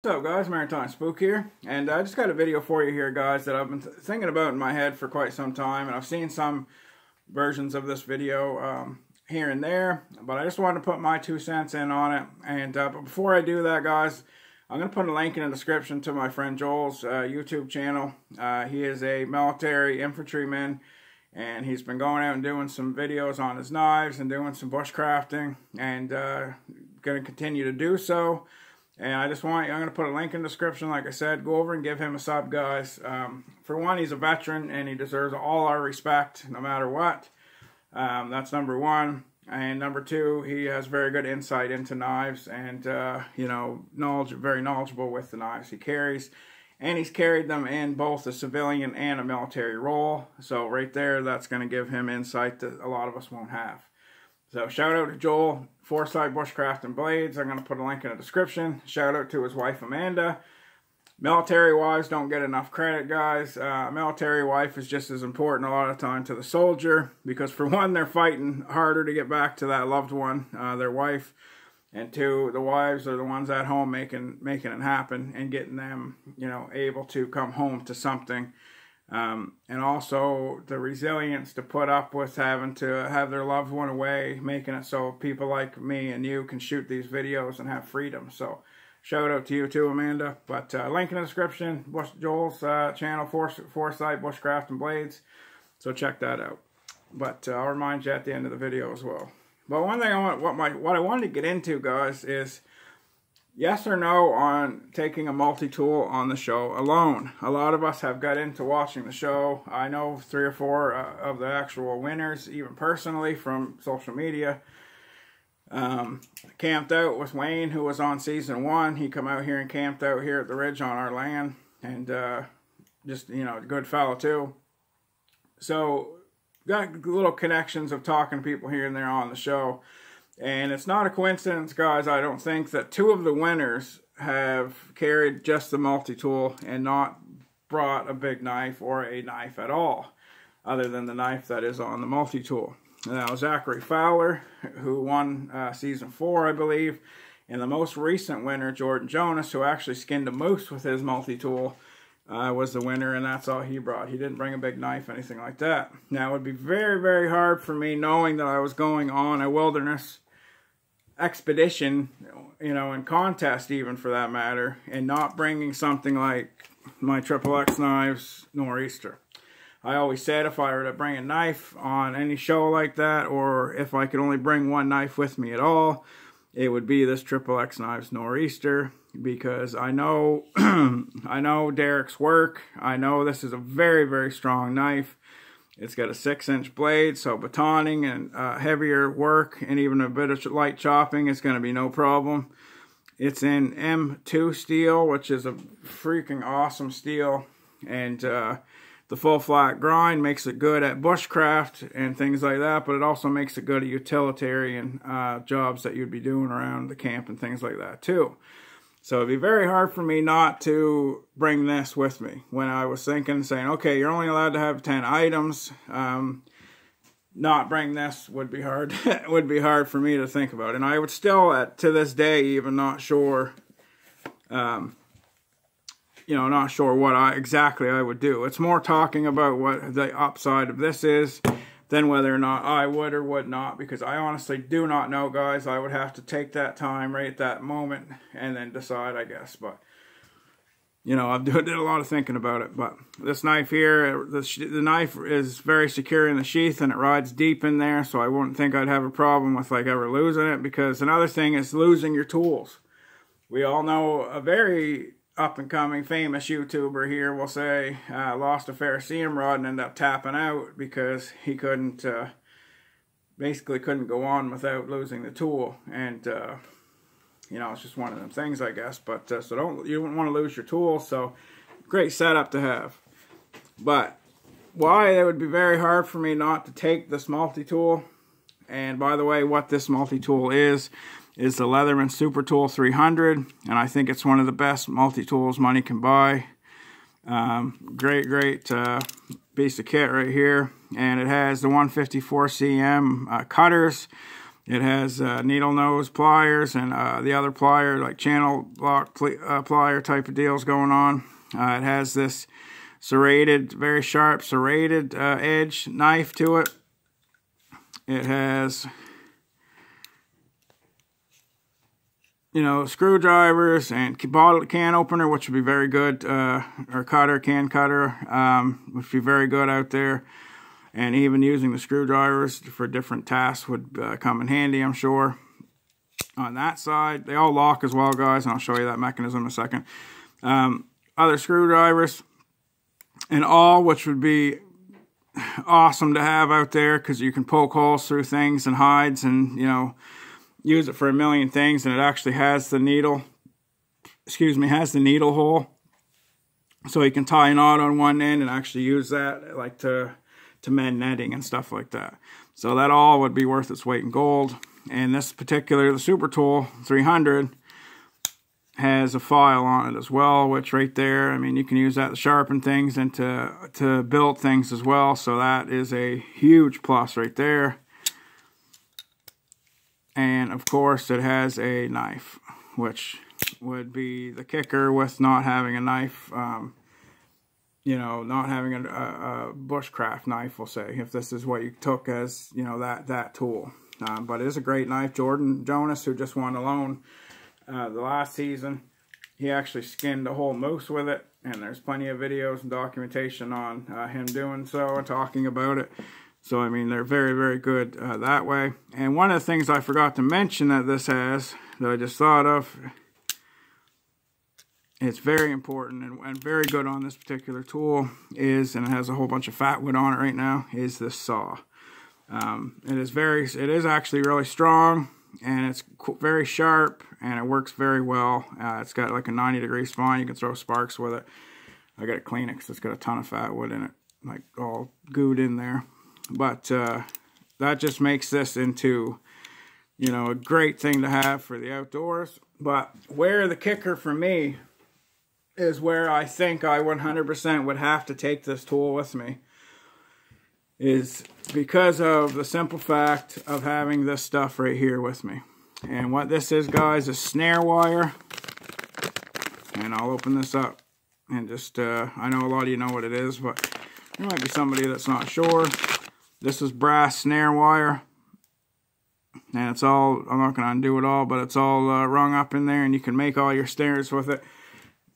What's up guys, Maritime Spook here, and I just got a video for you here guys that I've been th thinking about in my head for quite some time, and I've seen some versions of this video um, here and there, but I just wanted to put my two cents in on it, and uh, but before I do that guys, I'm going to put a link in the description to my friend Joel's uh, YouTube channel. Uh, he is a military infantryman, and he's been going out and doing some videos on his knives and doing some bushcrafting, and uh, going to continue to do so. And I just want, I'm going to put a link in the description, like I said. Go over and give him a sub, guys. Um, for one, he's a veteran, and he deserves all our respect, no matter what. Um, that's number one. And number two, he has very good insight into knives and, uh, you know, knowledge, very knowledgeable with the knives he carries. And he's carried them in both a civilian and a military role. So right there, that's going to give him insight that a lot of us won't have. So shout out to Joel, Forsythe Bushcraft and Blades. I'm going to put a link in the description. Shout out to his wife Amanda. Military wives don't get enough credit, guys. Uh, military wife is just as important a lot of time to the soldier because for one, they're fighting harder to get back to that loved one, uh, their wife, and two, the wives are the ones at home making making it happen and getting them, you know, able to come home to something um, and also the resilience to put up with having to have their loved one away, making it so people like me and you can shoot these videos and have freedom. So shout out to you too, Amanda. But uh, link in the description, Bush, Joel's uh, channel, Forsythe Bushcraft and Blades. So check that out. But uh, I'll remind you at the end of the video as well. But one thing I want, what my, what I wanted to get into, guys, is yes or no on taking a multi-tool on the show alone. A lot of us have got into watching the show. I know three or four uh, of the actual winners, even personally from social media. Um, camped out with Wayne, who was on season one. He come out here and camped out here at the ridge on our land, and uh, just you know, good fellow too. So got little connections of talking to people here and there on the show. And it's not a coincidence, guys, I don't think, that two of the winners have carried just the multi-tool and not brought a big knife or a knife at all, other than the knife that is on the multi-tool. Now, Zachary Fowler, who won uh, season four, I believe, and the most recent winner, Jordan Jonas, who actually skinned a moose with his multi-tool, uh, was the winner, and that's all he brought. He didn't bring a big knife, anything like that. Now, it would be very, very hard for me, knowing that I was going on a wilderness expedition, you know, and contest even for that matter, and not bringing something like my Triple X knives Nor'easter. I always said if I were to bring a knife on any show like that, or if I could only bring one knife with me at all, it would be this Triple X Knives Nor'easter because I know I know Derek's work. I know this is a very very strong knife. It's got a six inch blade, so batoning and uh, heavier work and even a bit of light chopping is going to be no problem. It's in M2 steel, which is a freaking awesome steel. And uh, the full flat grind makes it good at bushcraft and things like that, but it also makes it good at utilitarian uh, jobs that you'd be doing around the camp and things like that too. So it'd be very hard for me not to bring this with me when I was thinking, saying, okay, you're only allowed to have 10 items. Um, not bring this would be hard. would be hard for me to think about. And I would still, at, to this day, even not sure, um, you know, not sure what I exactly I would do. It's more talking about what the upside of this is than whether or not I would or would not, because I honestly do not know, guys. I would have to take that time right at that moment and then decide, I guess. But, you know, I've did a lot of thinking about it. But this knife here, the, the knife is very secure in the sheath and it rides deep in there, so I wouldn't think I'd have a problem with, like, ever losing it, because another thing is losing your tools. We all know a very up and coming famous YouTuber here will say uh, lost a ferrocerium rod and ended up tapping out because he couldn't, uh, basically couldn't go on without losing the tool. And, uh, you know, it's just one of them things, I guess. But, uh, so don't, you don't want to lose your tool. So, great setup to have. But, why it would be very hard for me not to take this multi-tool. And by the way, what this multi-tool is, is the Leatherman Super Tool 300, and I think it's one of the best multi-tools money can buy. Um, great, great uh, piece of kit right here, and it has the 154 cm uh, cutters. It has uh, needle nose pliers and uh, the other plier, like channel lock uh, plier type of deals going on. Uh, it has this serrated, very sharp serrated edge knife to it. It has, you know, screwdrivers and bottle can opener, which would be very good, uh, or cutter, can cutter, um, which would be very good out there and even using the screwdrivers for different tasks would uh, come in handy, I'm sure. On that side, they all lock as well, guys, and I'll show you that mechanism in a second. Um, other screwdrivers and all, which would be awesome to have out there because you can poke holes through things and hides and, you know, use it for a million things, and it actually has the needle, excuse me, has the needle hole. So you can tie a knot on one end and actually use that like to to mend netting and stuff like that. So that all would be worth its weight in gold. And this particular, the Super Tool 300, has a file on it as well, which right there, I mean, you can use that to sharpen things and to, to build things as well. So that is a huge plus right there. And of course, it has a knife, which would be the kicker with not having a knife. Um, you know, not having a, a, bushcraft knife, we'll say, if this is what you took as, you know, that, that tool. Um, but it is a great knife. Jordan Jonas, who just won alone uh, the last season, he actually skinned a whole moose with it. And there's plenty of videos and documentation on uh, him doing so and talking about it. So, I mean, they're very, very good uh, that way. And one of the things I forgot to mention that this has, that I just thought of, it's very important and, and, very good on this particular tool is, and it has a whole bunch of fat wood on it right now, is this saw. Um, it is very, it is actually really strong and it's very sharp and it works very well. Uh, it's got like a 90 degree spine. You can throw sparks with it. I got to clean it because it's got a ton of fat wood in it, like all gooed in there. But uh, that just makes this into, you know, a great thing to have for the outdoors. But where the kicker for me is where I think I 100% would have to take this tool with me. Is because of the simple fact of having this stuff right here with me. And what this is, guys, is snare wire. And I'll open this up and just, uh, I know a lot of you know what it is, but there might be somebody that's not sure. This is brass snare wire. And it's all, I'm not going to undo it all, but it's all uh, rung up in there and you can make all your snares with it.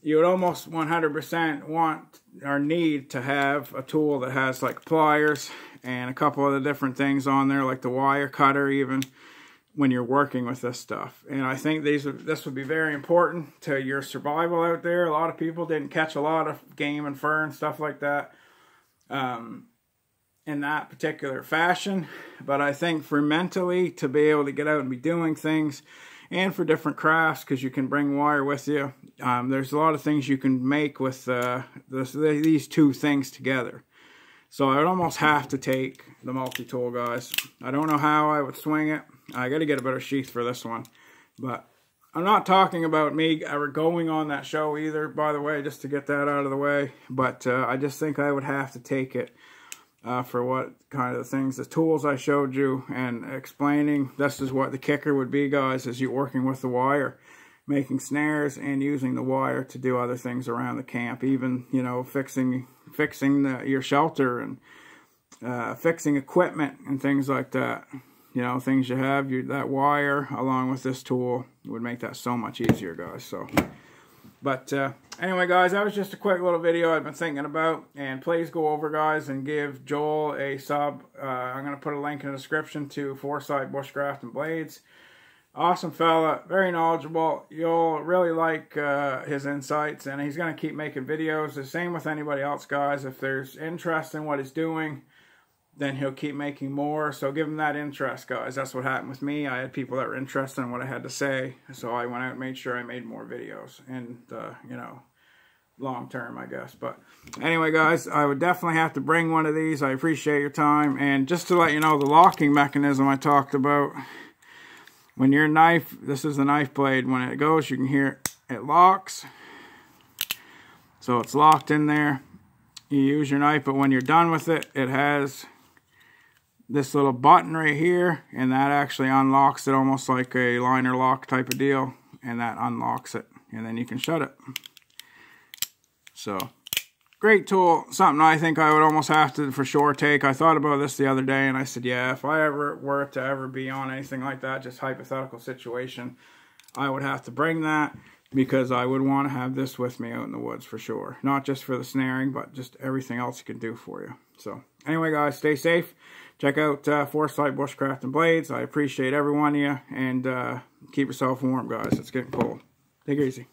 You would almost 100% want or need to have a tool that has like pliers and a couple of the different things on there like the wire cutter even when you're working with this stuff. And I think these this would be very important to your survival out there. A lot of people didn't catch a lot of game and fur and stuff like that. Um, in that particular fashion but I think for mentally to be able to get out and be doing things and for different crafts because you can bring wire with you. Um, there's a lot of things you can make with uh, this, these two things together. So I would almost have to take the multi-tool, guys. I don't know how I would swing it. I got to get a better sheath for this one. But I'm not talking about me ever going on that show either, by the way, just to get that out of the way. But uh, I just think I would have to take it uh, for what kind of things, the tools I showed you and explaining. This is what the kicker would be, guys, is you working with the wire, making snares and using the wire to do other things around the camp, even, you know, fixing fixing the, your shelter and uh, fixing equipment and things like that. You know, things you have, you, that wire along with this tool would make that so much easier, guys. So. But uh, anyway, guys, that was just a quick little video I've been thinking about. And please go over, guys, and give Joel a sub. Uh, I'm going to put a link in the description to Forsythe Bushcraft and Blades. Awesome fella, very knowledgeable. You'll really like uh, his insights, and he's going to keep making videos. The same with anybody else, guys. If there's interest in what he's doing, then he'll keep making more. So give him that interest, guys. That's what happened with me. I had people that were interested in what I had to say. So I went out and made sure I made more videos. And, uh, you know, long term, I guess. But anyway, guys, I would definitely have to bring one of these. I appreciate your time. And just to let you know, the locking mechanism I talked about, when your knife, this is the knife blade, when it goes, you can hear it locks. So it's locked in there. You use your knife, but when you're done with it, it has this little button right here and that actually unlocks it almost like a liner lock type of deal and that unlocks it and then you can shut it so great tool something I think I would almost have to for sure take I thought about this the other day and I said yeah if I ever were to ever be on anything like that just hypothetical situation I would have to bring that because I would want to have this with me out in the woods for sure. Not just for the snaring, but just everything else it can do for you. So anyway, guys, stay safe. Check out uh, Forsythe Bushcraft and Blades. I appreciate every one of you. And uh, keep yourself warm, guys. It's getting cold. Take it easy.